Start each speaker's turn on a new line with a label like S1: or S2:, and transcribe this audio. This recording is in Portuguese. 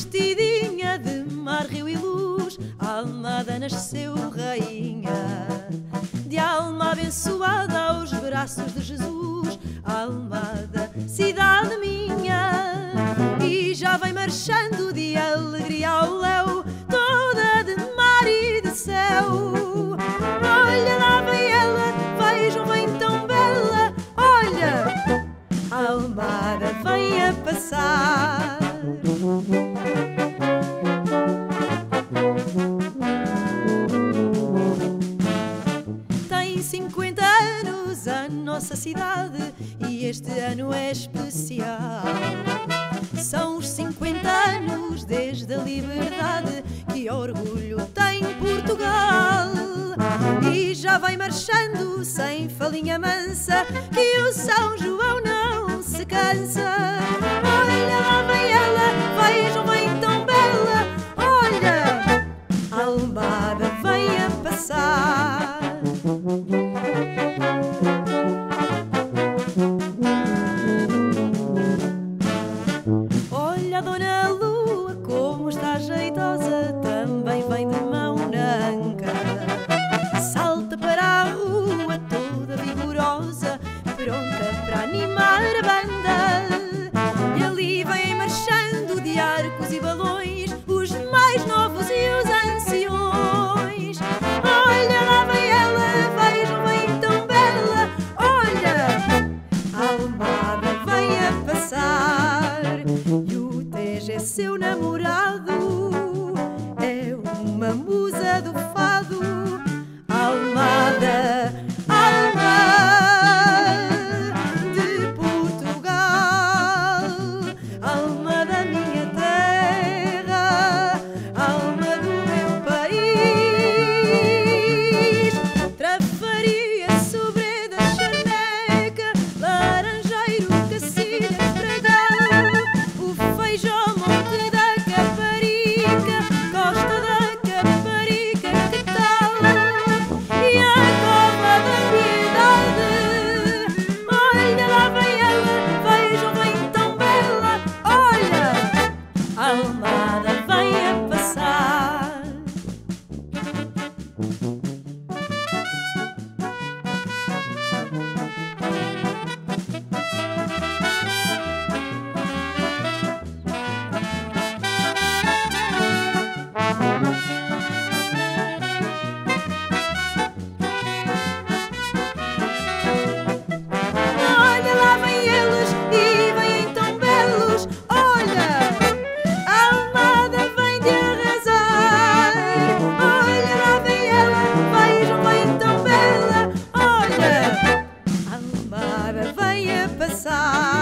S1: vestidinha de mar, rio e luz, Almada nasceu rainha. De alma abençoada aos braços de Jesus, Almada, cidade minha. E já vem marchando de alegria ao léu, toda de mar e de céu. Olha lá vem ela, vejam bem tão bela, olha, Almada vem a passar. Nossa cidade e este ano é especial. São os 50 anos desde a liberdade que orgulho tem Portugal. E já vai marchando sem falinha mansa que o São João não se cansa. Como está jeitosa, também vem de mão na anca. Salta para a rua, toda vigorosa, pronta para animar a banda. E ali vem marchando de arcos e balões, os mais novos e os anciões. Olha, lá vem ela, vejam, vem tão bela. Olha, a Almada vem a passar seu namorado. Olha, beside.